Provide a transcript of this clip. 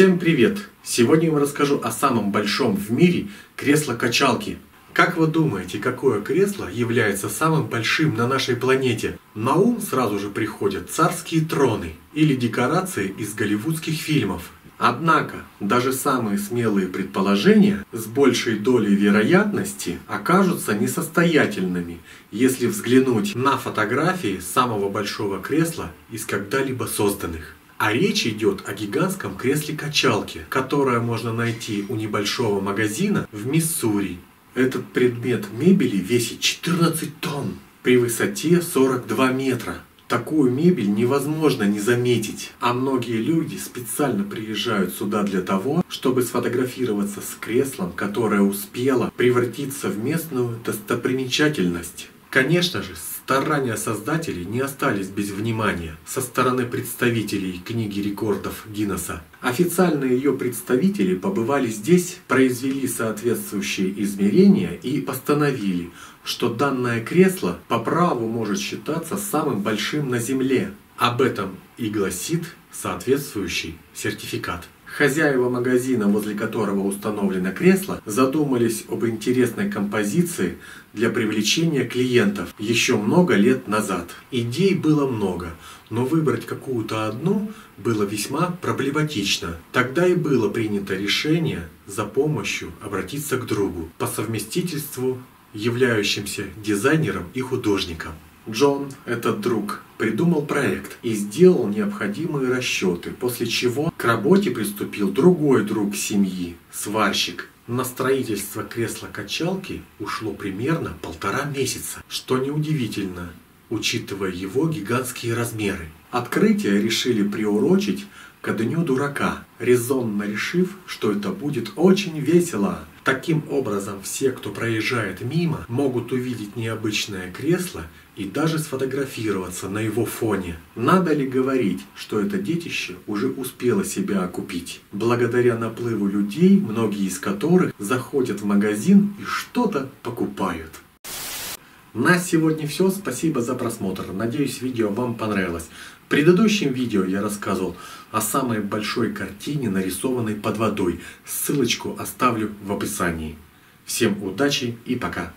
Всем привет! Сегодня я вам расскажу о самом большом в мире кресло-качалке. Как вы думаете, какое кресло является самым большим на нашей планете? На ум сразу же приходят царские троны или декорации из голливудских фильмов. Однако, даже самые смелые предположения с большей долей вероятности окажутся несостоятельными, если взглянуть на фотографии самого большого кресла из когда-либо созданных. А речь идет о гигантском кресле-качалке, которое можно найти у небольшого магазина в Миссури. Этот предмет мебели весит 14 тонн при высоте 42 метра. Такую мебель невозможно не заметить, а многие люди специально приезжают сюда для того, чтобы сфотографироваться с креслом, которое успело превратиться в местную достопримечательность. Конечно же, старания создателей не остались без внимания со стороны представителей книги рекордов Гиннесса. Официальные ее представители побывали здесь, произвели соответствующие измерения и постановили, что данное кресло по праву может считаться самым большим на Земле. Об этом и гласит соответствующий сертификат. Хозяева магазина, возле которого установлено кресло, задумались об интересной композиции для привлечения клиентов еще много лет назад. Идей было много, но выбрать какую-то одну было весьма проблематично. Тогда и было принято решение за помощью обратиться к другу, по совместительству являющимся дизайнером и художником. Джон, этот друг, придумал проект и сделал необходимые расчеты, после чего к работе приступил другой друг семьи, сварщик. На строительство кресла-качалки ушло примерно полтора месяца, что неудивительно, учитывая его гигантские размеры. Открытие решили приурочить ко дню дурака, резонно решив, что это будет очень весело. Таким образом, все, кто проезжает мимо, могут увидеть необычное кресло и даже сфотографироваться на его фоне. Надо ли говорить, что это детище уже успело себя окупить? Благодаря наплыву людей, многие из которых заходят в магазин и что-то покупают. На сегодня все. Спасибо за просмотр. Надеюсь, видео вам понравилось. В предыдущем видео я рассказывал о самой большой картине, нарисованной под водой. Ссылочку оставлю в описании. Всем удачи и пока!